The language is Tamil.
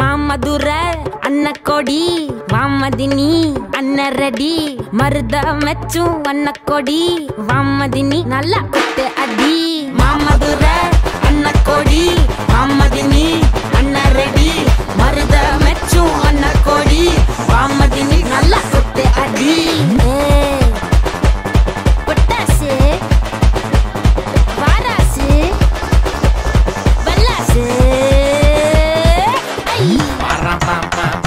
மாமதுர கொடி வாமதினி அண்ண ரெடி மருத மெச்சும் கொடி வாமதினி நல்லா அடி. மா ปามปามปาม